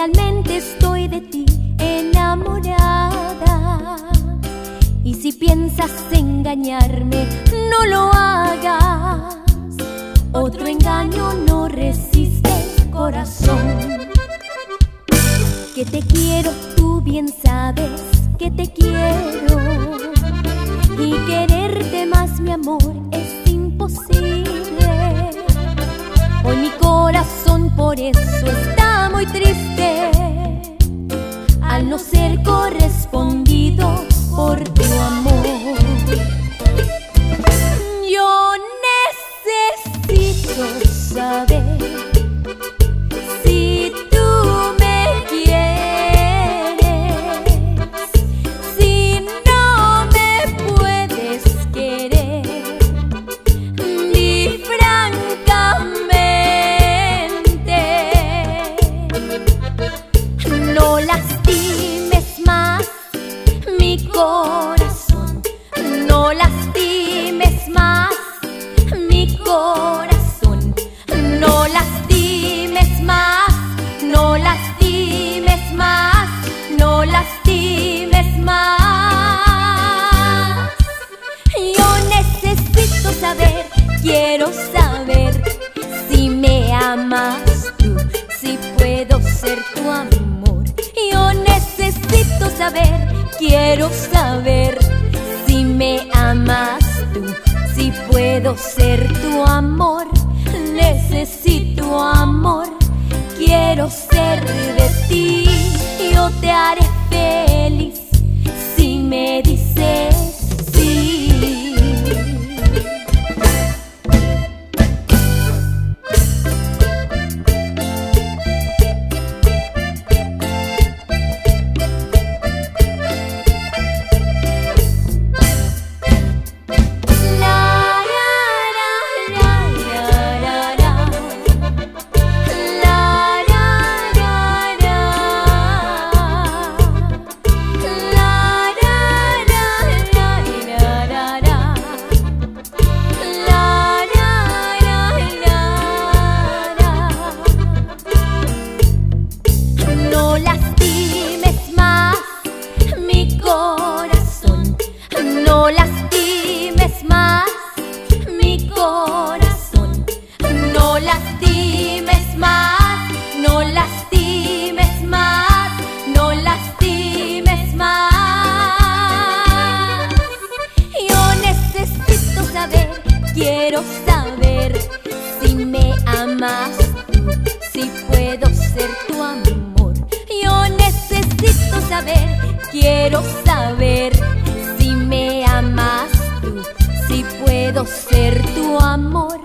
realmente estoy de ti enamorada. Y si piensas engañarme, no lo hagas. Otro engaño no resiste corazón. Que te quiero, tú bien sabes que te quiero. Y quererte más, mi amor, es imposible. Hoy mi corazón por eso quiero saber si me amas tú, si puedo ser tu amor. Quiero saber si me amas si puedo ser tu amor. Yo necesito saber, quiero saber si me amas tú, si puedo ser tu amor.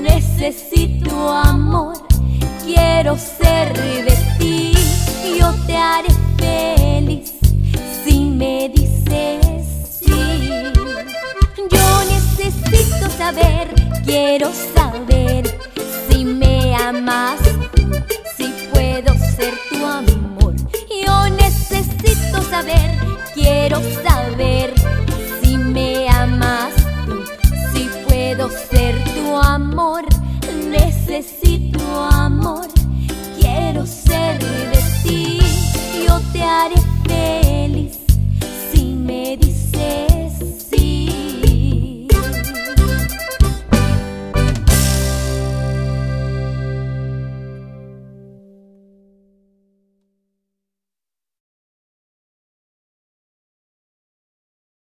Necesito amor, quiero ser de ti. Yo te haré saber, quiero saber si me amas, si puedo ser tu amor. Yo necesito saber, quiero saber si me amas, si puedo ser tu amor. Necesito amor, quiero ser de ti, yo te haré feliz.